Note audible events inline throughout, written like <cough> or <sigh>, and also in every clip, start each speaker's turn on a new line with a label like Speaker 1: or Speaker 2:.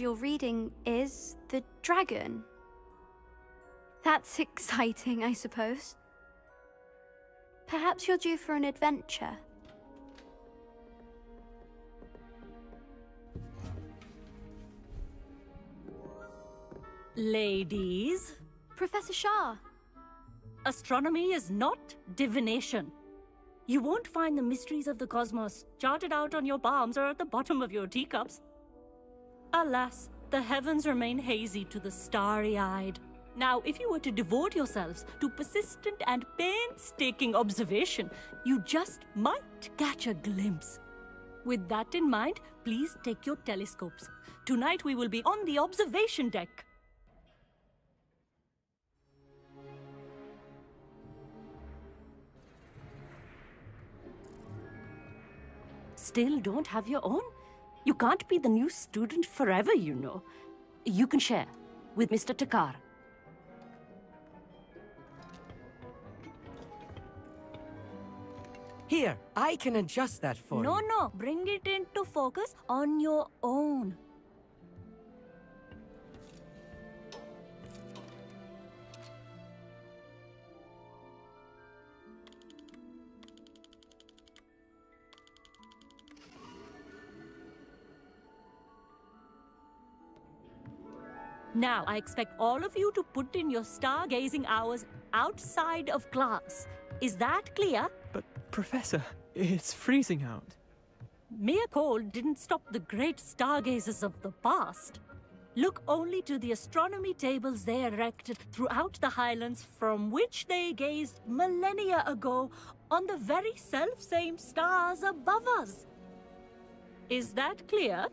Speaker 1: your reading is the dragon. That's <laughs> exciting, I suppose. Perhaps you're due for an adventure.
Speaker 2: Ladies,
Speaker 1: Professor Shah,
Speaker 2: astronomy is not divination. You won't find the mysteries of the cosmos charted out on your palms or at the bottom of your teacups. Alas, the heavens remain hazy to the starry eyed. Now, if you were to devote yourselves to persistent and painstaking observation, you just might catch a glimpse. With that in mind, please take your telescopes. Tonight we will be on the observation deck. Still don't have your own? You can't be the new student forever, you know. You can share with Mr. Thakkar.
Speaker 3: Here, I can adjust that for
Speaker 2: No,
Speaker 3: you.
Speaker 2: no, no. bring it into focus on your own. Now, I expect all of you to put in your stargazing hours outside of class. Is that clear?
Speaker 4: But, Professor, it's freezing out.
Speaker 2: Mere cold didn't stop the great stargazers of the past. Look only to the astronomy tables they erected throughout the highlands from which they gazed millennia ago on the very self-same stars above us. Is that clear?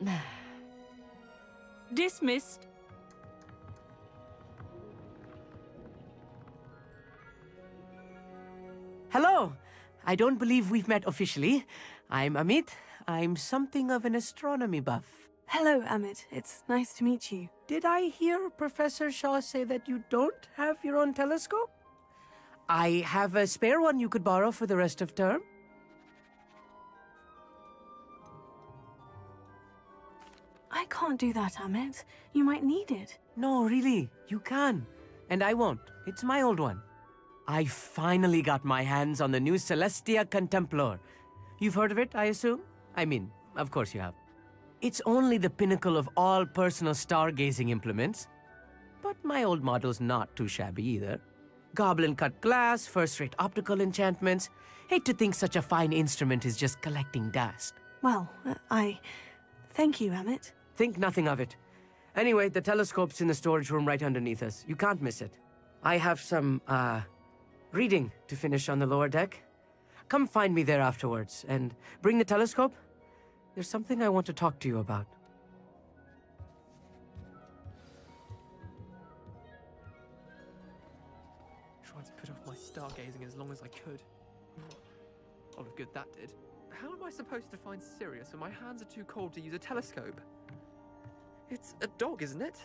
Speaker 2: <sighs> Dismissed.
Speaker 3: Hello! I don't believe we've met officially. I'm Amit. I'm something of an astronomy buff.
Speaker 5: Hello, Amit. It's nice to meet you.
Speaker 3: Did I hear Professor Shah say that you don't have your own telescope? I have a spare one you could borrow for the rest of term.
Speaker 5: Can't do that, Amit. You might need it.
Speaker 3: No, really, you can. And I won't. It's my old one. I finally got my hands on the new Celestia Contemplor. You've heard of it, I assume? I mean, of course you have. It's only the pinnacle of all personal stargazing implements. But my old model's not too shabby either. Goblin cut glass, first rate optical enchantments. Hate to think such a fine instrument is just collecting dust.
Speaker 5: Well, uh, I. Thank you, Amit.
Speaker 3: Think nothing of it. Anyway, the telescope's in the storage room right underneath us. You can't miss it. I have some, uh, reading to finish on the lower deck. Come find me there afterwards, and bring the telescope. There's something I want to talk to you about.
Speaker 4: Tried to put off my stargazing as long as I could. A lot of good that did. How am I supposed to find Sirius when my hands are too cold to use a telescope? It's a dog, isn't it?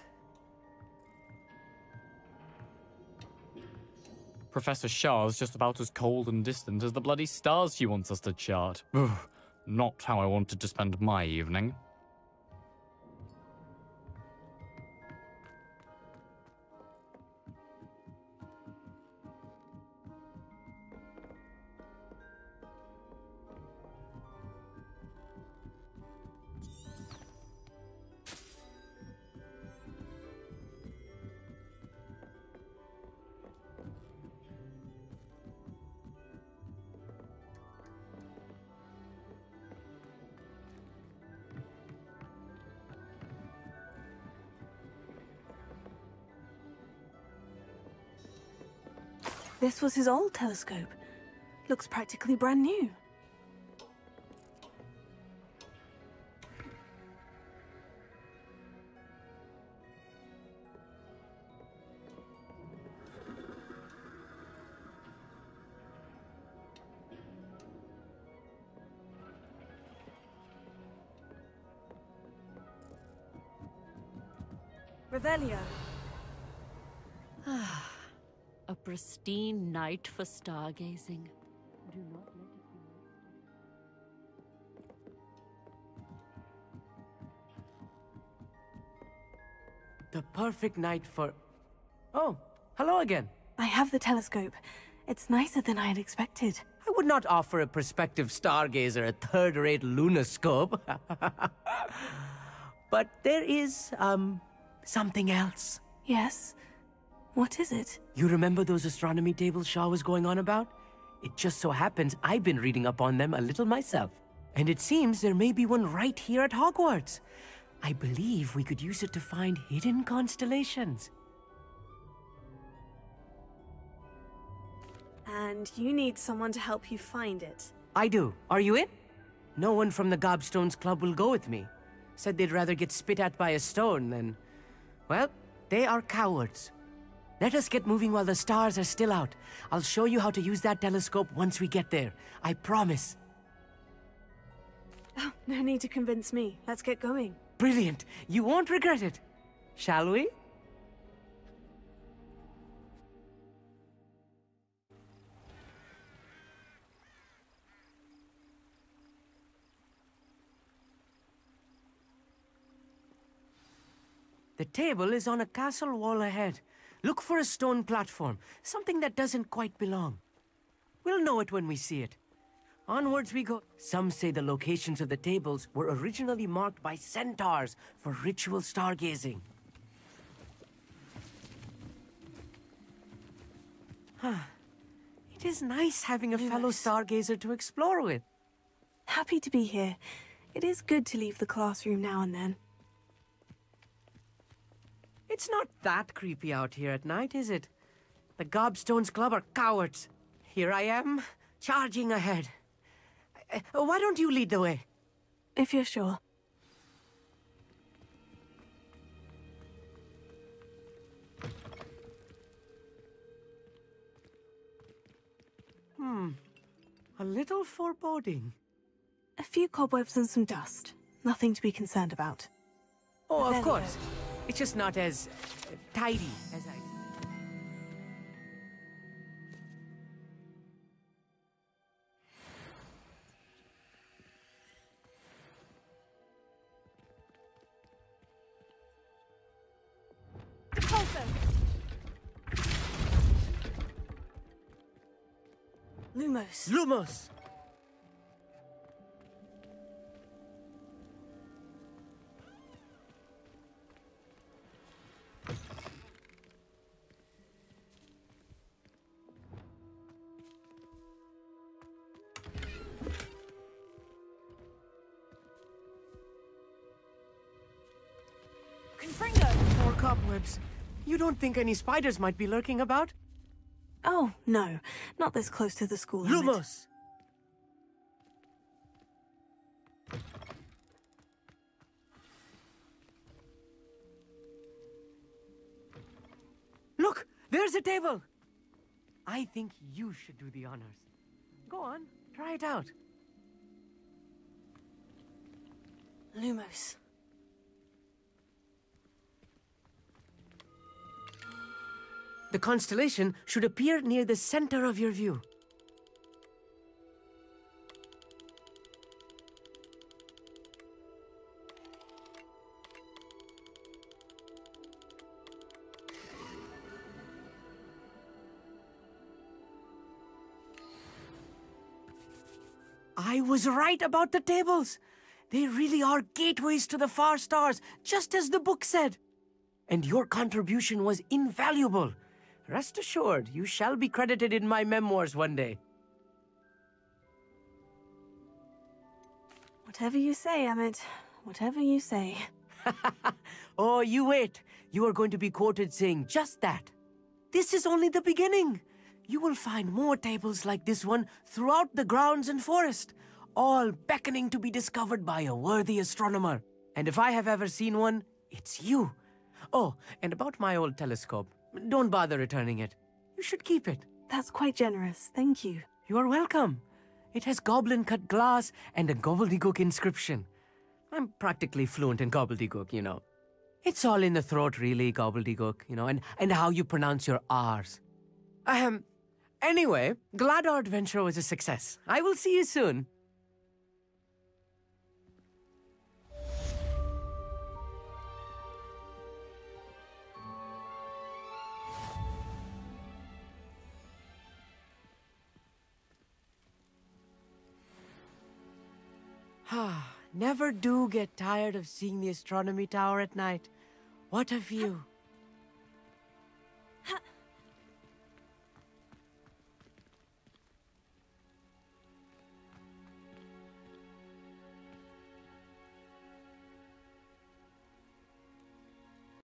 Speaker 6: Professor Shah's just about as cold and distant as the bloody stars she wants us to chart. <sighs> Not how I wanted to spend my evening.
Speaker 5: This was his old telescope. Looks practically brand new. Revelio. <sighs>
Speaker 2: Ah a pristine night for stargazing. Do not let it be wasted.
Speaker 3: The perfect night for... Oh, hello again.
Speaker 5: I have the telescope. It's nicer than I had expected.
Speaker 3: I would not offer a prospective stargazer a third-rate lunoscope. <laughs> but there is, um, something else.
Speaker 5: Yes? What is it?
Speaker 3: You remember those astronomy tables Shah was going on about? It just so happens I've been reading up on them a little myself. And it seems there may be one right here at Hogwarts. I believe we could use it to find hidden constellations.
Speaker 5: And you need someone to help you find it.
Speaker 3: I do. Are you in? No one from the Gobstones Club will go with me. Said they'd rather get spit at by a stone than. Well, they are cowards. Let us get moving while the stars are still out. I'll show you how to use that telescope once we get there. I promise.
Speaker 5: Oh, no need to convince me. Let's get going.
Speaker 3: Brilliant. You won't regret it. Shall we? The table is on a castle wall ahead. Look for a stone platform, something that doesn't quite belong. We'll know it when we see it. Onwards we go. Some say the locations of the tables were originally marked by centaurs for ritual stargazing. it is nice having a fellow stargazer to explore with.
Speaker 5: Happy to be here. It is good to leave the classroom now and then.
Speaker 3: It's not that creepy out here at night, is it? The Gobstones Club are cowards. Here I am, charging ahead. Uh, why don't you lead the way?
Speaker 5: If you're sure. Hmm.
Speaker 3: A little foreboding.
Speaker 5: A few cobwebs and some dust. Nothing to be concerned about.
Speaker 3: Oh, of course. It's just not as tidy as I.
Speaker 5: Lumos.
Speaker 3: Lumos! You don't think any spiders might be lurking about?
Speaker 5: Oh, no. Not this close to the school.
Speaker 3: Lumos! Look, there's a table. I think you should do the honors. Go on, try it out.
Speaker 5: Lumos.
Speaker 3: The constellation should appear near the center of your view. I was right about the tables. They really are gateways to the far stars, just as the book said. And your contribution was invaluable. Rest assured, you shall be credited in my memoirs one day.
Speaker 5: Whatever you say, Amit. Whatever you say. <laughs>
Speaker 3: Oh, you wait. You are going to be quoted saying just that. This is only the beginning. You will find more tables like this one throughout the grounds and forest, all beckoning to be discovered by a worthy astronomer. And if I have ever seen one, it's you. Oh, and about my old telescope. Don't bother returning it. You should keep it.
Speaker 5: That's quite generous. Thank you.
Speaker 3: You are welcome. It has goblin cut glass and a gobbledygook inscription. I'm practically fluent in gobbledygook, you know. It's all in the throat, really, gobbledygook, you know, and, and how you pronounce your R's. Ahem. Anyway, glad our adventure was a success. I will see you soon. Ha <sighs> never do get tired of seeing the astronomy tower at night. What a view.